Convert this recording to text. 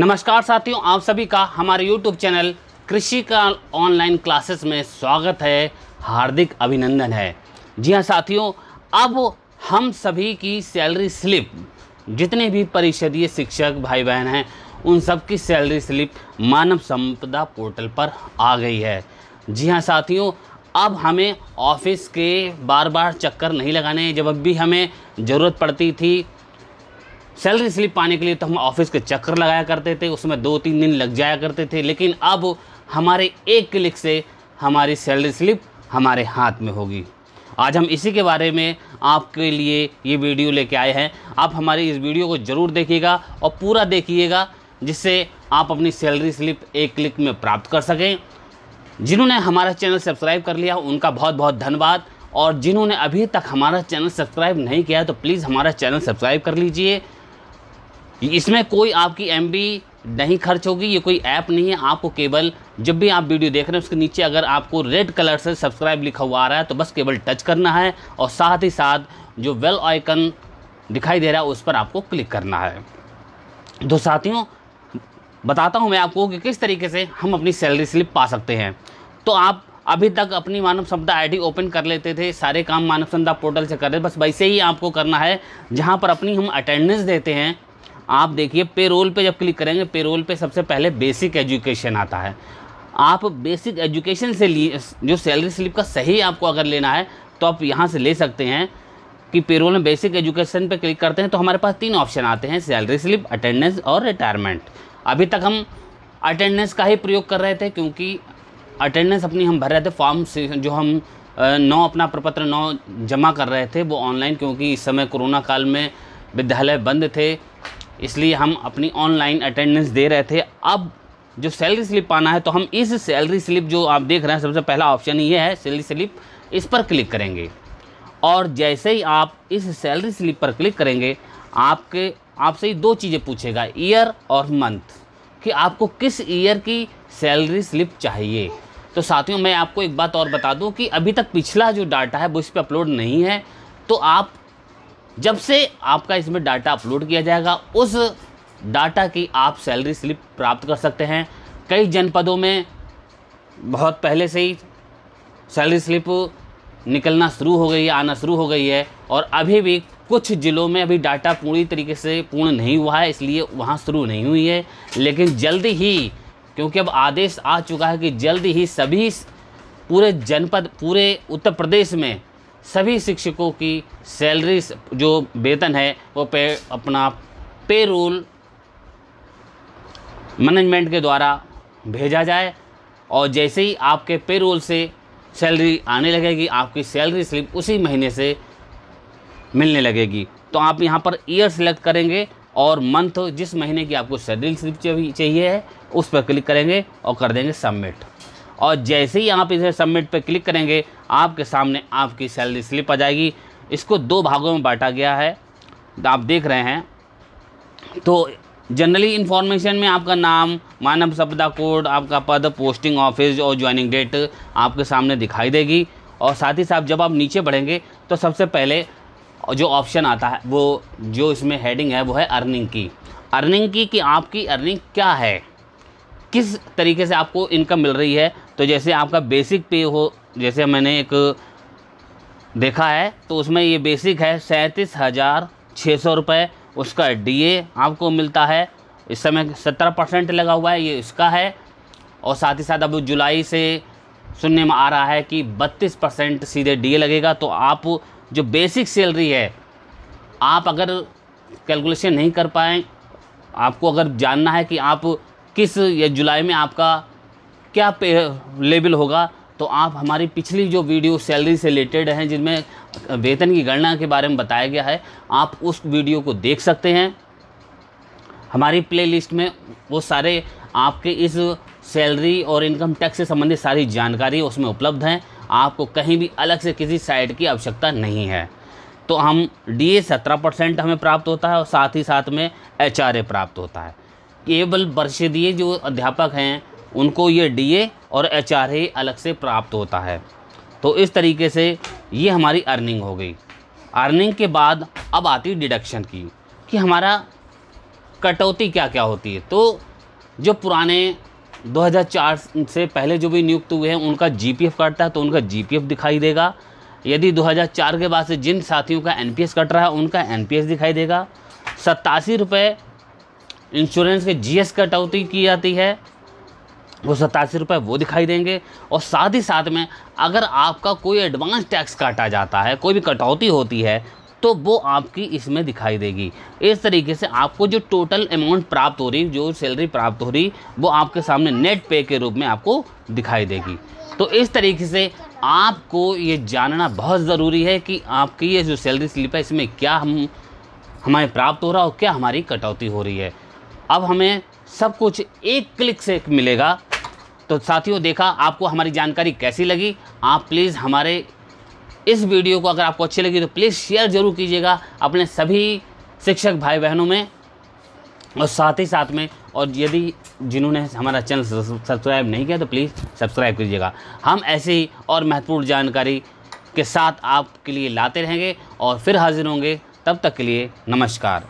नमस्कार साथियों, आप सभी का हमारे YouTube चैनल कृषि का ऑनलाइन क्लासेस में स्वागत है, हार्दिक अभिनंदन है। जी हाँ साथियों, अब हम सभी की सैलरी स्लिप जितने भी परिषदीय शिक्षक भाई बहन हैं, उन सब की सैलरी स्लिप मानव संपदा पोर्टल पर आ गई है। जी हाँ साथियों, अब हमें ऑफ़िस के बार बार चक्कर नहीं लगाने, जब भी हमें ज़रूरत पड़ती थी सैलरी स्लिप पाने के लिए तो हम ऑफ़िस के चक्कर लगाया करते थे, उसमें दो तीन दिन लग जाया करते थे, लेकिन अब हमारे एक क्लिक से हमारी सैलरी स्लिप हमारे हाथ में होगी। आज हम इसी के बारे में आपके लिए ये वीडियो लेके आए हैं। आप हमारी इस वीडियो को ज़रूर देखिएगा और पूरा देखिएगा, जिससे आप अपनी सैलरी स्लिप एक क्लिक में प्राप्त कर सकें। जिन्होंने हमारा चैनल सब्सक्राइब कर लिया, उनका बहुत बहुत धन्यवाद। और जिन्होंने अभी तक हमारा चैनल सब्सक्राइब नहीं किया तो प्लीज़ हमारा चैनल सब्सक्राइब कर लीजिए। इसमें कोई आपकी एमबी नहीं खर्च होगी, ये कोई ऐप नहीं है, आपको केवल जब भी आप वीडियो देख रहे हैं, उसके नीचे अगर आपको रेड कलर से सब्सक्राइब लिखा हुआ आ रहा है तो बस केवल टच करना है, और साथ ही साथ जो वेल आइकन दिखाई दे रहा है, उस पर आपको क्लिक करना है। तो साथियों, बताता हूँ मैं आपको कि किस तरीके से हम अपनी सैलरी स्लिप पा सकते हैं। तो आप अभी तक अपनी मानव संपदा आईडी ओपन कर लेते थे, सारे काम मानव संपदा पोर्टल से कर रहे बस वैसे ही आपको करना है, जहाँ पर अपनी हम अटेंडेंस देते हैं आप देखिए पेरोल पे जब क्लिक करेंगे पेरोल पे सबसे पहले बेसिक एजुकेशन आता है। आप बेसिक एजुकेशन से लिए, जो सैलरी स्लिप का सही आपको अगर लेना है तो आप यहाँ से ले सकते हैं कि पेरोल में बेसिक एजुकेशन पे क्लिक करते हैं तो हमारे पास तीन ऑप्शन आते हैं सैलरी स्लिप अटेंडेंस और रिटायरमेंट अभी तक हम अटेंडेंस का ही प्रयोग कर रहे थे, क्योंकि अटेंडेंस अपनी हम भर रहे थे फॉर्म से जो हम नौ अपना प्रपत्र नौ जमा कर रहे थे, वो ऑनलाइन क्योंकि इस समय कोरोना काल में विद्यालय बंद थे इसलिए हम अपनी ऑनलाइन अटेंडेंस दे रहे थे। अब जो सैलरी स्लिप पाना है तो हम इस सैलरी स्लिप जो आप देख रहे हैं, सबसे पहला ऑप्शन ये है सैलरी स्लिप इस पर क्लिक करेंगे। और जैसे ही आप इस सैलरी स्लिप पर क्लिक करेंगे, आपके, आपसे ही दो चीज़ें पूछेगा ईयर और मंथ कि आपको किस ईयर की सैलरी स्लिप चाहिए। तो साथियों, मैं आपको एक बात और बता दूँ कि अभी तक पिछला जो डाटा है, वो इस पर अपलोड नहीं है। तो आप जब से आपका इसमें डाटा अपलोड किया जाएगा, उस डाटा की आप सैलरी स्लिप प्राप्त कर सकते हैं। कई जनपदों में बहुत पहले से ही सैलरी स्लिप निकलना शुरू हो गई है, आना शुरू हो गई है और अभी भी कुछ ज़िलों में अभी डाटा पूरी तरीके से पूर्ण नहीं हुआ है, इसलिए वहाँ शुरू नहीं हुई है। लेकिन जल्दी ही, क्योंकि अब आदेश आ चुका है कि जल्दी ही सभी पूरे जनपद, पूरे उत्तर प्रदेश में सभी शिक्षकों की सैलरी जो वेतन है, वो पे अपना पे रोल मैनेजमेंट के द्वारा भेजा जाए। और जैसे ही आपके पे रोल से सैलरी आने लगेगी, आपकी सैलरी स्लिप उसी महीने से मिलने लगेगी। तो आप यहाँ पर ईयर सेलेक्ट करेंगे और मंथ जिस महीने की आपको सैलरी स्लिप चाहिए है, उस पर क्लिक करेंगे और कर देंगे सबमिट। और जैसे ही आप इसे सबमिट पर क्लिक करेंगे, आपके सामने आपकी सैलरी स्लिप आ जाएगी। इसको दो भागों में बांटा गया है। आप देख रहे हैं। तो जनरली इन्फॉर्मेशन में आपका नाम, मानव संपदा कोड आपका पद पोस्टिंग ऑफ़िस और ज्वाइनिंग डेट आपके सामने दिखाई देगी। और साथ ही साथ जब आप नीचे बढ़ेंगे तो सबसे पहले जो ऑप्शन आता है, वो जो इसमें हेडिंग है, वो है अर्निंग की। अर्निंग की कि आपकी अर्निंग क्या है? किस तरीके से आपको इनकम मिल रही है? तो जैसे आपका बेसिक पे हो, जैसे मैंने एक देखा है तो उसमें ये बेसिक है सैंतीस हज़ार छः सौ रुपये उसका डीए आपको मिलता है। इस समय सत्रह परसेंट लगा हुआ है, ये इसका है। और साथ ही साथ अब जुलाई से सुनने में आ रहा है कि बत्तीस परसेंट सीधे डीए लगेगा। तो आप जो बेसिक सैलरी है, आप अगर कैलकुलेशन नहीं कर पाएँ, आपको अगर जानना है कि आप किस, या जुलाई में आपका क्या पे लेवल होगा तो आप हमारी पिछली जो वीडियो सैलरी से रिलेटेड हैं, जिनमें वेतन की गणना के बारे में बताया गया है, आप उस वीडियो को देख सकते हैं। हमारी प्लेलिस्ट में वो सारे आपके इस सैलरी और इनकम टैक्स से संबंधित सारी जानकारी उसमें उपलब्ध हैं। आपको कहीं भी अलग से किसी साइट की आवश्यकता नहीं है। तो हम डी ए सत्रह परसेंट हमें प्राप्त होता है और साथ ही साथ में एच आर ए प्राप्त होता है। केवल वर्षीय जो अध्यापक हैं उनको ये डी ए और एच आर ए अलग से प्राप्त होता है। तो इस तरीके से ये हमारी अर्निंग हो गई। अर्निंग के बाद अब आती डिडक्शन की कि हमारा कटौती क्या क्या होती है। तो जो पुराने 2004 से पहले जो भी नियुक्त हुए हैं, उनका जीपीएफ कटता है तो उनका जीपीएफ दिखाई देगा। यदि 2004 के बाद से जिन साथियों का एनपीएस कट रहा है, उनका एनपीएस दिखाई देगा। सत्तासी रुपये इंश्योरेंस के जीएस कटौती की जाती है। वो सतासी रुपये वो दिखाई देंगे। और साथ ही साथ में अगर आपका कोई एडवांस टैक्स काटा जाता है, कोई भी कटौती होती है तो वो आपकी इसमें दिखाई देगी। इस तरीके से आपको जो टोटल अमाउंट प्राप्त हो रही, जो सैलरी प्राप्त हो रही, वो आपके सामने नेट पे के रूप में आपको दिखाई देगी। तो इस तरीके से आपको ये जानना बहुत ज़रूरी है कि आपकी ये जो सैलरी स्लिप है, इसमें क्या हम, हमें प्राप्त हो रहा और क्या हमारी कटौती हो रही है। अब हमें सब कुछ एक क्लिक से मिलेगा तो साथियों, देखा, आपको हमारी जानकारी कैसी लगी? आप प्लीज़ हमारे इस वीडियो को अगर आपको अच्छी लगी तो प्लीज़ शेयर ज़रूर कीजिएगा अपने सभी शिक्षक भाई बहनों में और साथ ही साथ में, और यदि जिन्होंने हमारा चैनल सब्सक्राइब नहीं किया तो प्लीज़ सब्सक्राइब कीजिएगा। हम ऐसे ही और महत्वपूर्ण जानकारी के साथ आपके लिए लाते रहेंगे और फिर हाजिर होंगे। तब तक के लिए नमस्कार।